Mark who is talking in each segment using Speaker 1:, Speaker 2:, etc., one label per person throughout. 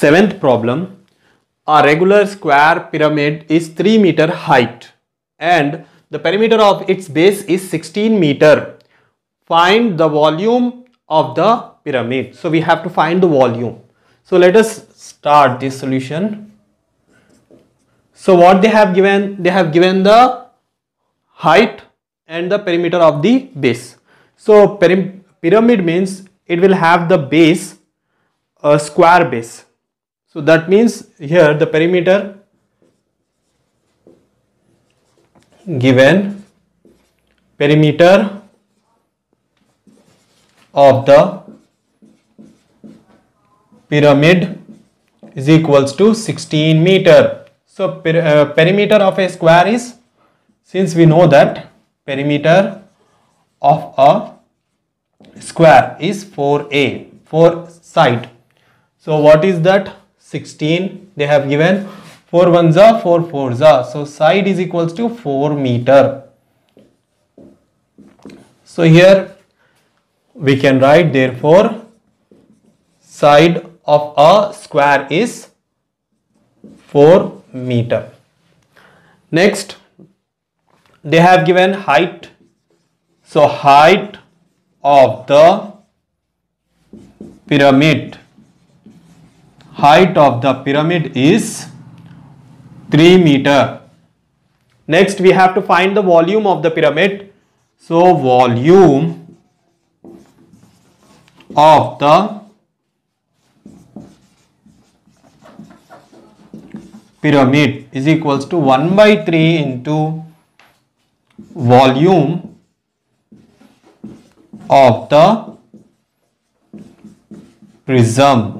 Speaker 1: Seventh problem. A regular square pyramid is 3 meter height and the perimeter of its base is 16 meter. Find the volume of the pyramid. So we have to find the volume. So let us start this solution. So what they have given? They have given the height and the perimeter of the base. So pyramid means it will have the base a square base so that means here the perimeter given perimeter of the pyramid is equals to 16 meter. So per, uh, perimeter of a square is since we know that perimeter of a square is 4a 4 side. So what is that 16 they have given 4 ones are 4 fours are. So side is equals to 4 meter. So here we can write therefore side of a square is 4 meter. Next they have given height. So height of the pyramid height of the pyramid is 3 meter. Next we have to find the volume of the pyramid. So volume of the pyramid is equals to 1 by 3 into volume of the prism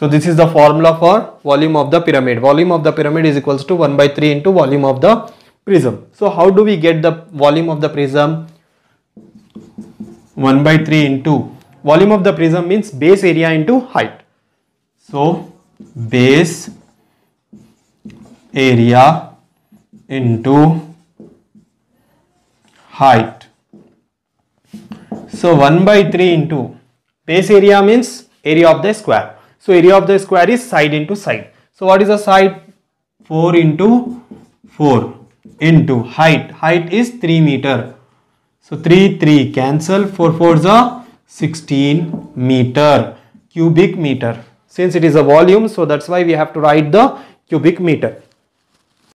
Speaker 1: so this is the formula for volume of the pyramid. Volume of the pyramid is equals to 1 by 3 into volume of the prism. So how do we get the volume of the prism? 1 by 3 into volume of the prism means base area into height. So base area into height. So 1 by 3 into base area means area of the square so area of the square is side into side. So what is the side? 4 into 4 into height. Height is 3 meter. So 3, 3 cancel. 4, 4 is a 16 meter. Cubic meter. Since it is a volume, so that's why we have to write the cubic meter.